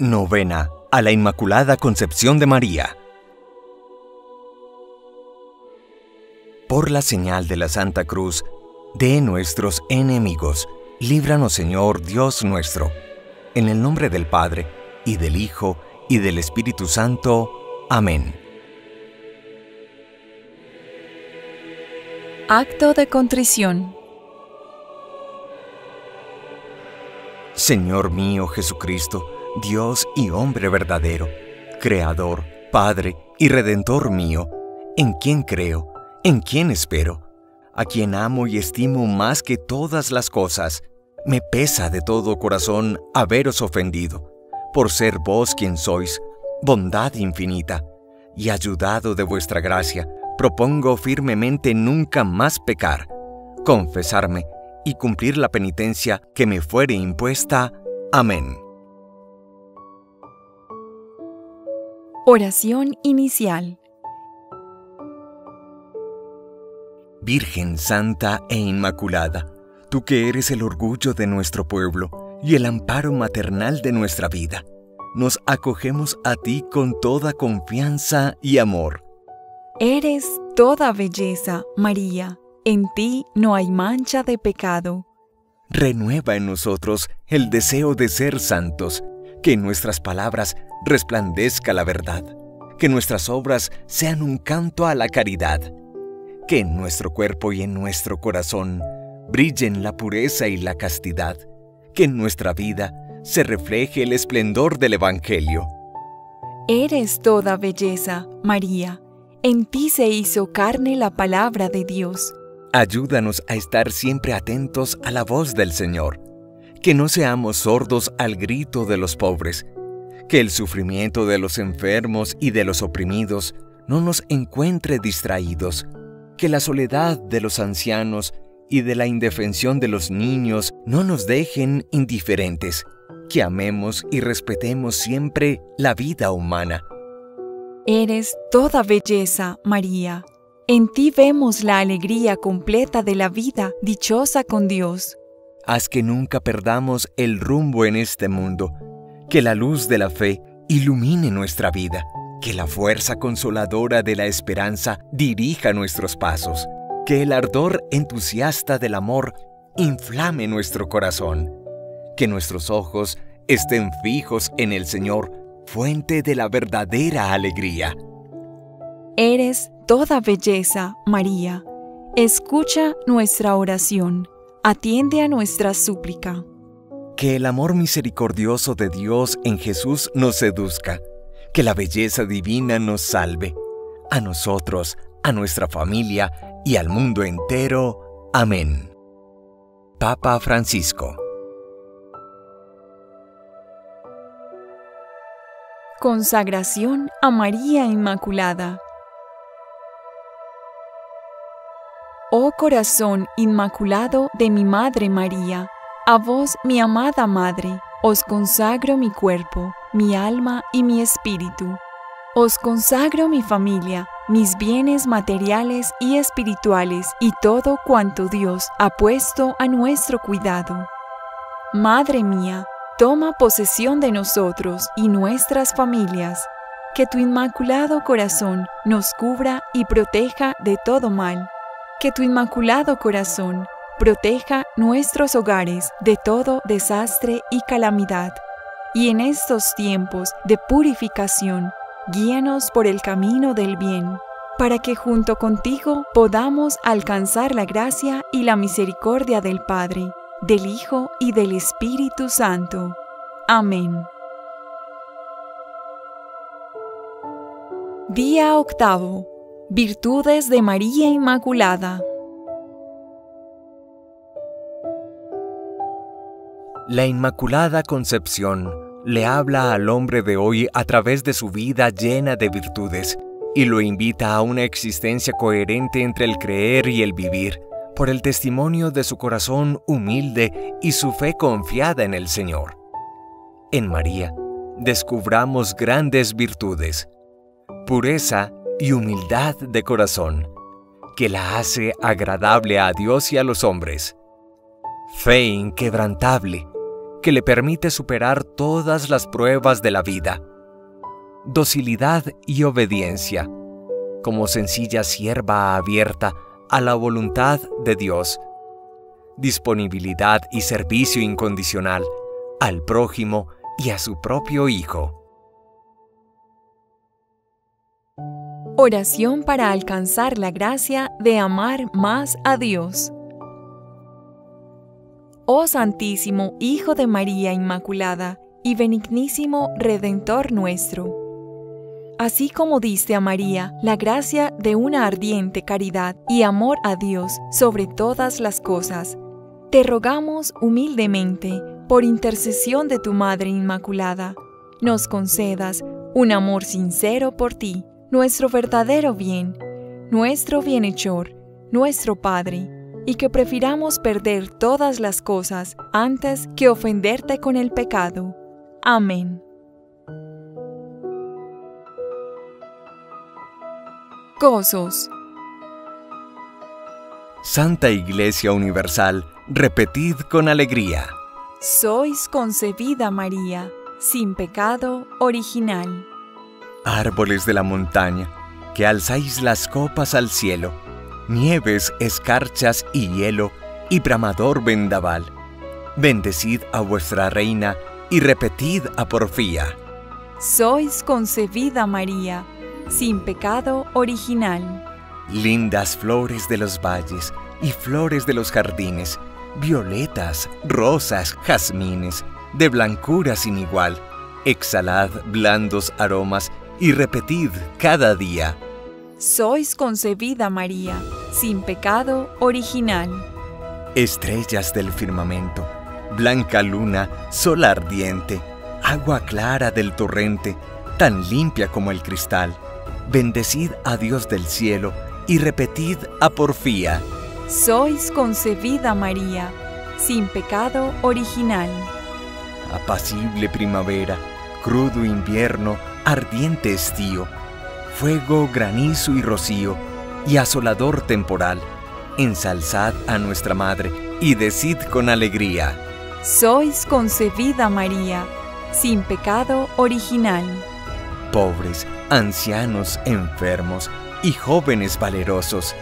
Novena a la Inmaculada Concepción de María. Por la señal de la Santa Cruz, de nuestros enemigos, líbranos Señor Dios nuestro, en el nombre del Padre, y del Hijo, y del Espíritu Santo. Amén. Acto de contrición. Señor mío Jesucristo, Dios y hombre verdadero, Creador, Padre y Redentor mío, en quien creo, en quien espero, a quien amo y estimo más que todas las cosas, me pesa de todo corazón haberos ofendido, por ser vos quien sois, bondad infinita, y ayudado de vuestra gracia, propongo firmemente nunca más pecar, confesarme y cumplir la penitencia que me fuere impuesta. Amén. Oración inicial. Virgen Santa e Inmaculada, tú que eres el orgullo de nuestro pueblo y el amparo maternal de nuestra vida, nos acogemos a ti con toda confianza y amor. Eres toda belleza, María. En ti no hay mancha de pecado. Renueva en nosotros el deseo de ser santos, que en nuestras palabras resplandezca la verdad, que nuestras obras sean un canto a la caridad, que en nuestro cuerpo y en nuestro corazón brillen la pureza y la castidad, que en nuestra vida se refleje el esplendor del Evangelio. Eres toda belleza, María. En ti se hizo carne la palabra de Dios. Ayúdanos a estar siempre atentos a la voz del Señor, que no seamos sordos al grito de los pobres, que el sufrimiento de los enfermos y de los oprimidos no nos encuentre distraídos, que la soledad de los ancianos y de la indefensión de los niños no nos dejen indiferentes, que amemos y respetemos siempre la vida humana. Eres toda belleza, María. En ti vemos la alegría completa de la vida dichosa con Dios. Haz que nunca perdamos el rumbo en este mundo, que la luz de la fe ilumine nuestra vida, que la fuerza consoladora de la esperanza dirija nuestros pasos, que el ardor entusiasta del amor inflame nuestro corazón, que nuestros ojos estén fijos en el Señor, fuente de la verdadera alegría. Eres toda belleza, María. Escucha nuestra oración. Atiende a nuestra súplica. Que el amor misericordioso de Dios en Jesús nos seduzca. Que la belleza divina nos salve. A nosotros, a nuestra familia y al mundo entero. Amén. Papa Francisco. Consagración a María Inmaculada. Oh corazón inmaculado de mi Madre María, a vos, mi amada Madre, os consagro mi cuerpo, mi alma y mi espíritu. Os consagro mi familia, mis bienes materiales y espirituales y todo cuanto Dios ha puesto a nuestro cuidado. Madre mía, toma posesión de nosotros y nuestras familias, que tu inmaculado corazón nos cubra y proteja de todo mal, que tu inmaculado corazón proteja nuestros hogares de todo desastre y calamidad, y en estos tiempos de purificación, guíanos por el camino del bien, para que junto contigo podamos alcanzar la gracia y la misericordia del Padre del Hijo y del Espíritu Santo. Amén. Día octavo. Virtudes de María Inmaculada. La Inmaculada Concepción le habla al hombre de hoy a través de su vida llena de virtudes y lo invita a una existencia coherente entre el creer y el vivir por el testimonio de su corazón humilde y su fe confiada en el Señor. En María descubramos grandes virtudes, pureza y humildad de corazón, que la hace agradable a Dios y a los hombres, fe inquebrantable, que le permite superar todas las pruebas de la vida. Docilidad y obediencia, como sencilla sierva abierta a la voluntad de Dios. Disponibilidad y servicio incondicional al prójimo y a su propio Hijo. Oración para alcanzar la gracia de amar más a Dios. Oh Santísimo Hijo de María Inmaculada y benignísimo Redentor nuestro. Así como diste a María la gracia de una ardiente caridad y amor a Dios sobre todas las cosas, te rogamos humildemente, por intercesión de tu Madre Inmaculada, nos concedas un amor sincero por ti nuestro verdadero bien, nuestro bienhechor, nuestro Padre, y que prefiramos perder todas las cosas antes que ofenderte con el pecado. Amén. Gozos. Santa Iglesia Universal, repetid con alegría. Sois concebida María, sin pecado original árboles de la montaña, que alzáis las copas al cielo, nieves, escarchas y hielo, y bramador vendaval. Bendecid a vuestra reina y repetid a Porfía. Sois concebida María, sin pecado original. Lindas flores de los valles y flores de los jardines, violetas, rosas, jazmines, de blancura sin igual, exhalad blandos aromas y repetid cada día. Sois concebida María, sin pecado original. Estrellas del firmamento, blanca luna, sol ardiente, agua clara del torrente, tan limpia como el cristal. Bendecid a Dios del cielo y repetid a Porfía. Sois concebida María, sin pecado original. Apacible primavera, crudo invierno, ardiente estío, fuego, granizo y rocío, y asolador temporal, ensalzad a nuestra Madre y decid con alegría, Sois concebida María, sin pecado original. Pobres, ancianos, enfermos y jóvenes valerosos,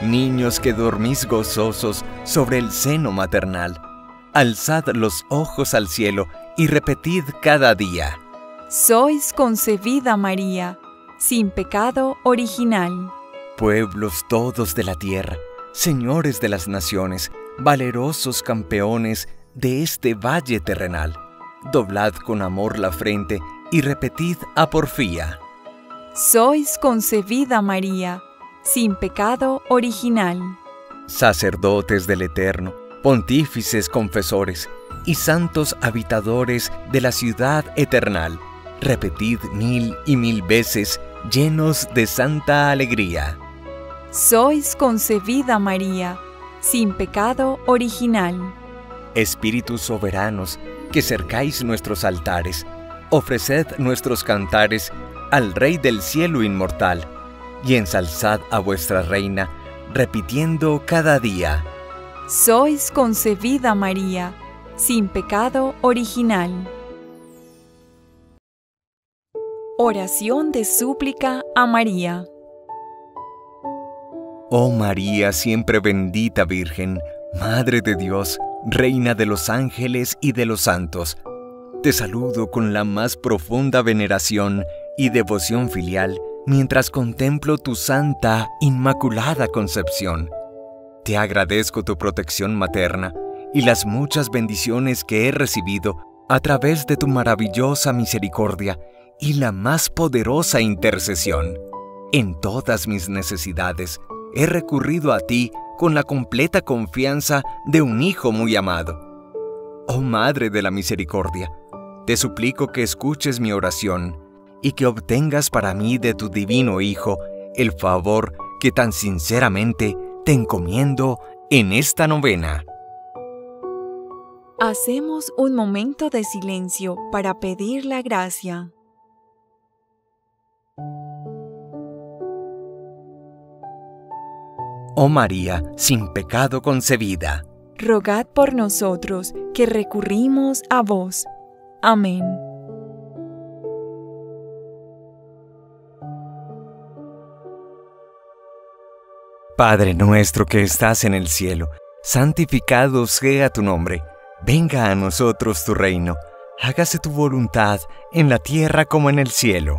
niños que dormís gozosos sobre el seno maternal, alzad los ojos al cielo y repetid cada día, sois concebida María, sin pecado original. Pueblos todos de la tierra, señores de las naciones, valerosos campeones de este valle terrenal, doblad con amor la frente y repetid a porfía. Sois concebida María, sin pecado original. Sacerdotes del Eterno, pontífices confesores y santos habitadores de la ciudad eternal, repetid mil y mil veces, llenos de santa alegría. Sois concebida María, sin pecado original. Espíritus soberanos, que cercáis nuestros altares, ofreced nuestros cantares al Rey del cielo inmortal, y ensalzad a vuestra Reina, repitiendo cada día. Sois concebida María, sin pecado original. Oración de súplica a María. Oh María, siempre bendita Virgen, Madre de Dios, Reina de los ángeles y de los santos, te saludo con la más profunda veneración y devoción filial mientras contemplo tu santa, inmaculada concepción. Te agradezco tu protección materna y las muchas bendiciones que he recibido a través de tu maravillosa misericordia y la más poderosa intercesión. En todas mis necesidades he recurrido a ti con la completa confianza de un hijo muy amado. Oh Madre de la Misericordia, te suplico que escuches mi oración y que obtengas para mí de tu divino Hijo el favor que tan sinceramente te encomiendo en esta novena. Hacemos un momento de silencio para pedir la gracia. Oh María, sin pecado concebida, rogad por nosotros que recurrimos a vos. Amén. Padre nuestro que estás en el cielo, santificado sea tu nombre, venga a nosotros tu reino, hágase tu voluntad en la tierra como en el cielo.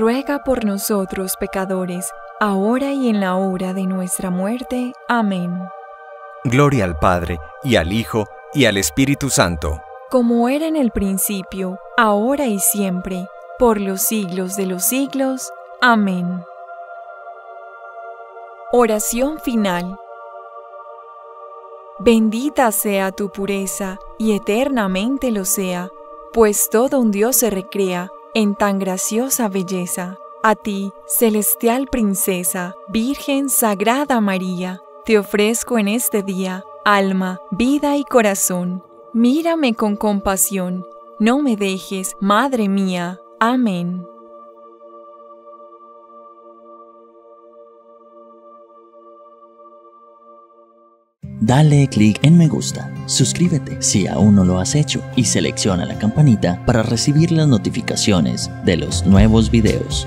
ruega por nosotros pecadores, ahora y en la hora de nuestra muerte. Amén. Gloria al Padre, y al Hijo, y al Espíritu Santo. Como era en el principio, ahora y siempre, por los siglos de los siglos. Amén. Oración final. Bendita sea tu pureza, y eternamente lo sea, pues todo un Dios se recrea en tan graciosa belleza. A ti, celestial princesa, Virgen Sagrada María, te ofrezco en este día alma, vida y corazón. Mírame con compasión, no me dejes, Madre mía. Amén. Dale clic en me gusta, suscríbete si aún no lo has hecho y selecciona la campanita para recibir las notificaciones de los nuevos videos.